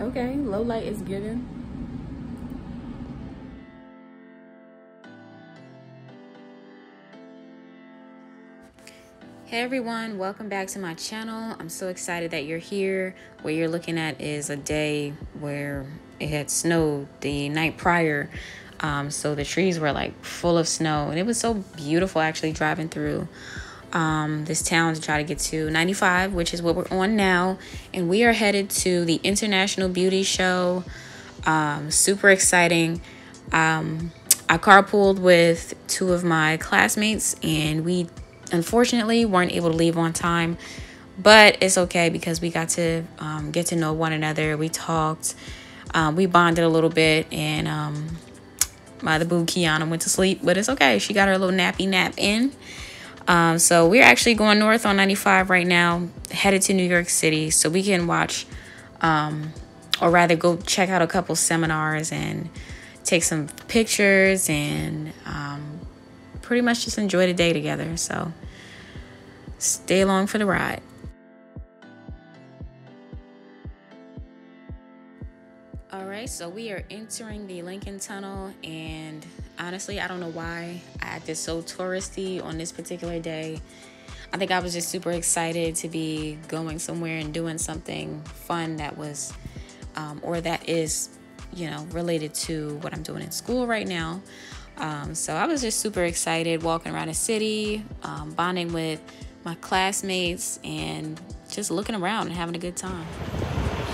Okay, low light is given. Hey everyone, welcome back to my channel. I'm so excited that you're here. What you're looking at is a day where it had snowed the night prior. Um, so the trees were like full of snow and it was so beautiful actually driving through um, this town to try to get to 95, which is what we're on now. And we are headed to the International Beauty Show. Um, super exciting. Um, I carpooled with two of my classmates and we unfortunately weren't able to leave on time but it's okay because we got to um, get to know one another we talked um, we bonded a little bit and um, my the boo kiana went to sleep but it's okay she got her little nappy nap in um, so we're actually going north on 95 right now headed to new york city so we can watch um, or rather go check out a couple seminars and take some pictures and um, pretty much just enjoy the day together. So stay along for the ride. All right, so we are entering the Lincoln Tunnel, and honestly, I don't know why I acted so touristy on this particular day. I think I was just super excited to be going somewhere and doing something fun that was, um, or that is, you know, related to what I'm doing in school right now. Um, so I was just super excited walking around the city, um, bonding with my classmates, and just looking around and having a good time.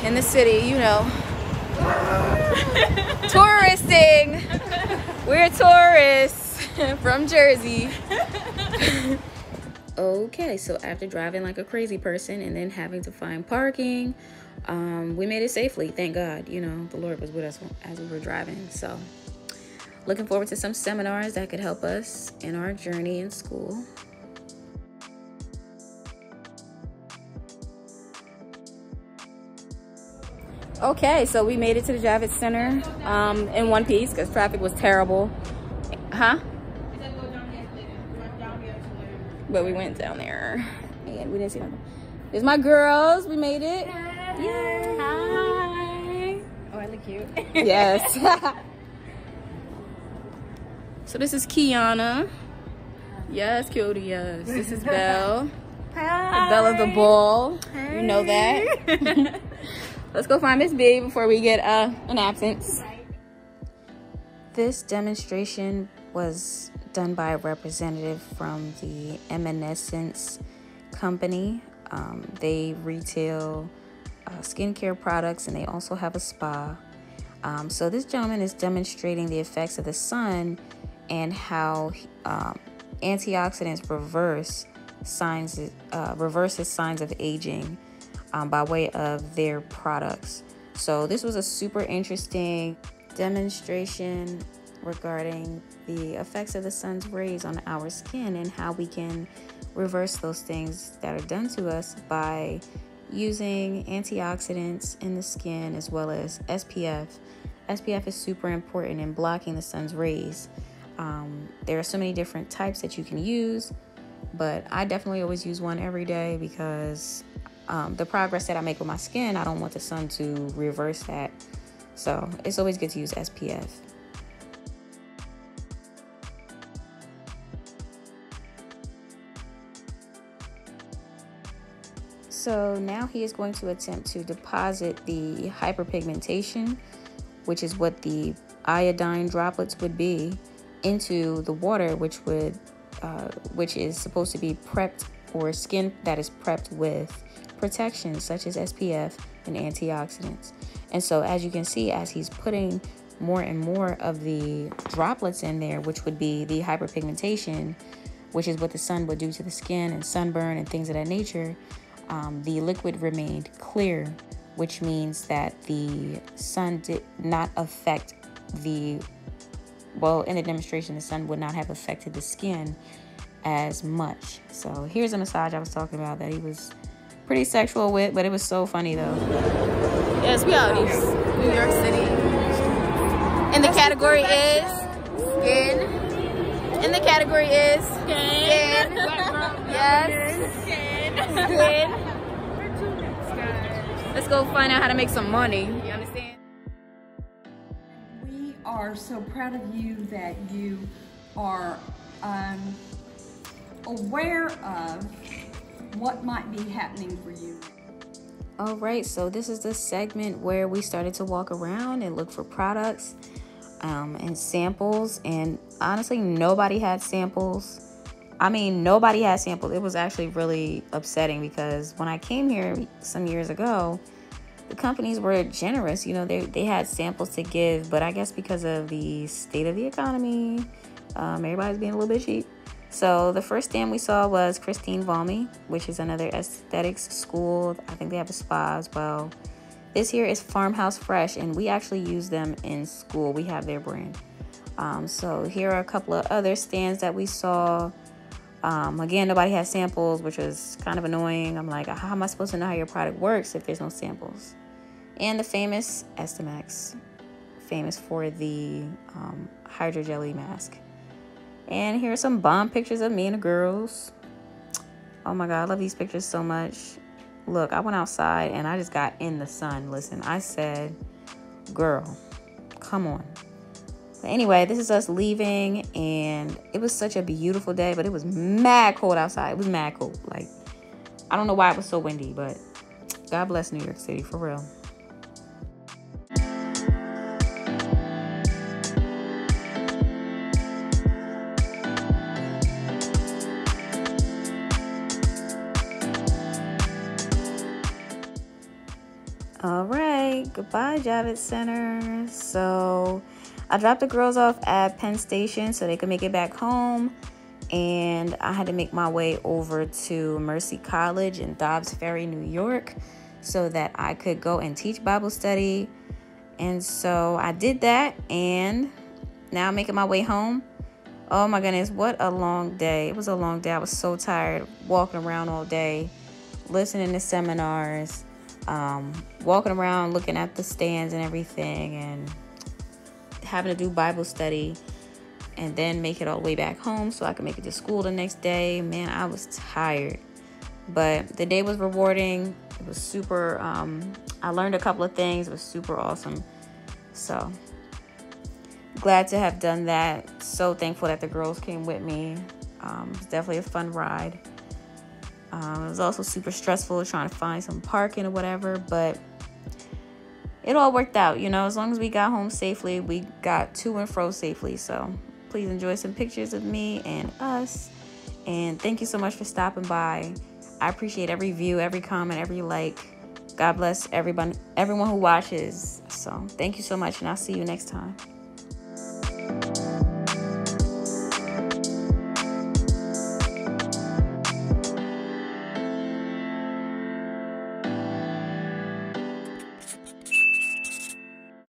In the city, you know, touristing. We're tourists from Jersey. okay, so after driving like a crazy person and then having to find parking, um, we made it safely. Thank God. You know, the Lord was with us as we were driving. So Looking forward to some seminars that could help us in our journey in school. Okay, so we made it to the Javits Center um, in one piece because traffic was terrible. Huh? But we went down there and we didn't see nothing. There's my girls. We made it. Yay. Hi. Oh, I look cute. yes. So this is Kiana. Yes, Cody, yes. This is Belle. Hi. Bella the ball. Hey. You know that. Let's go find Miss B before we get uh, an absence. This demonstration was done by a representative from the Emanescence Company. Um, they retail uh, skincare products and they also have a spa. Um, so this gentleman is demonstrating the effects of the sun and how um, antioxidants reverse signs uh, reverses signs of aging um, by way of their products. So this was a super interesting demonstration regarding the effects of the sun's rays on our skin and how we can reverse those things that are done to us by using antioxidants in the skin as well as SPF. SPF is super important in blocking the sun's rays. Um, there are so many different types that you can use, but I definitely always use one every day because um, the progress that I make with my skin, I don't want the sun to reverse that. So it's always good to use SPF. So now he is going to attempt to deposit the hyperpigmentation, which is what the iodine droplets would be into the water, which would, uh, which is supposed to be prepped or skin that is prepped with protection such as SPF and antioxidants. And so, as you can see, as he's putting more and more of the droplets in there, which would be the hyperpigmentation, which is what the sun would do to the skin and sunburn and things of that nature, um, the liquid remained clear, which means that the sun did not affect the well, in the demonstration, the sun would not have affected the skin as much. So here's a massage I was talking about that he was pretty sexual with, but it was so funny though. Yes, we are East New York City. And the category is skin. And the category is skin. Yes. Skin. Skin. Let's go find out how to make some money. You understand? We are so proud of you that you are um, aware of what might be happening for you. All right, so this is the segment where we started to walk around and look for products um, and samples. And honestly, nobody had samples. I mean, nobody had samples. It was actually really upsetting because when I came here some years ago, the companies were generous. You know, they, they had samples to give, but I guess because of the state of the economy, um, everybody's being a little bit cheap. So the first stand we saw was Christine Valmy, which is another aesthetics school. I think they have a spa as well. This here is Farmhouse Fresh, and we actually use them in school. We have their brand. Um, so here are a couple of other stands that we saw. Um, again, nobody has samples, which was kind of annoying. I'm like, how am I supposed to know how your product works if there's no samples? And the famous Esthemax, famous for the um, hydrogel mask. And here are some bomb pictures of me and the girls. Oh my God, I love these pictures so much. Look, I went outside and I just got in the sun. Listen, I said, girl, come on. But anyway, this is us leaving, and it was such a beautiful day, but it was mad cold outside. It was mad cold. Like, I don't know why it was so windy, but God bless New York City for real. All right, goodbye, Javits Center. So I dropped the girls off at Penn Station so they could make it back home. And I had to make my way over to Mercy College in Dobbs Ferry, New York, so that I could go and teach Bible study. And so I did that, and now I'm making my way home. Oh my goodness, what a long day. It was a long day. I was so tired walking around all day, listening to seminars um, walking around looking at the stands and everything and having to do Bible study and then make it all the way back home so I could make it to school the next day. Man, I was tired. But the day was rewarding. It was super, um, I learned a couple of things. It was super awesome. So glad to have done that. So thankful that the girls came with me. Um, it definitely a fun ride. Um, it was also super stressful trying to find some parking or whatever, but it all worked out. You know, as long as we got home safely, we got to and fro safely. So please enjoy some pictures of me and us. And thank you so much for stopping by. I appreciate every view, every comment, every like. God bless everyone, everyone who watches. So thank you so much, and I'll see you next time.